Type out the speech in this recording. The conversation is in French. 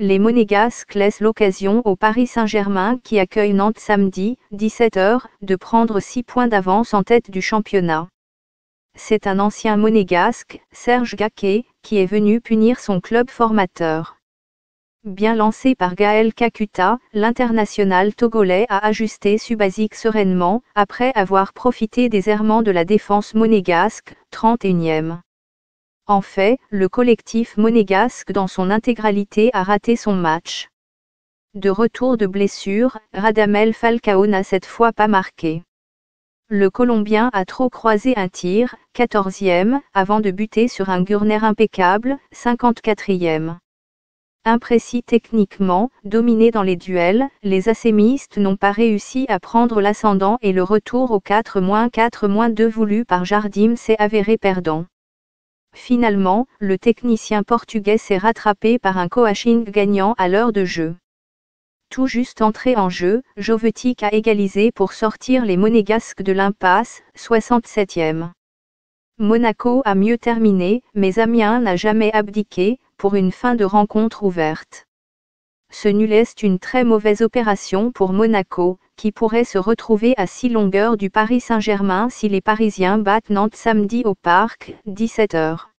Les Monégasques laissent l'occasion au Paris Saint-Germain qui accueille Nantes samedi, 17h, de prendre 6 points d'avance en tête du championnat. C'est un ancien monégasque, Serge Gaquet, qui est venu punir son club formateur. Bien lancé par Gaël Kakuta, l'international togolais a ajusté Subasic sereinement, après avoir profité des errements de la défense monégasque, 31e. En fait, le collectif monégasque dans son intégralité a raté son match. De retour de blessure, Radamel Falcao n'a cette fois pas marqué. Le Colombien a trop croisé un tir, 14e, avant de buter sur un Gurner impeccable, 54e. Imprécis techniquement, dominés dans les duels, les assémistes n'ont pas réussi à prendre l'ascendant et le retour au 4-4-2 voulu par Jardim s'est avéré perdant. Finalement, le technicien portugais s'est rattrapé par un coaching gagnant à l'heure de jeu. Tout juste entré en jeu, Jovetic a égalisé pour sortir les monégasques de l'impasse, 67e. Monaco a mieux terminé, mais Amiens n'a jamais abdiqué, pour une fin de rencontre ouverte. Ce nul est une très mauvaise opération pour Monaco, qui pourrait se retrouver à six longueurs du Paris Saint-Germain si les Parisiens battent Nantes samedi au Parc, 17h.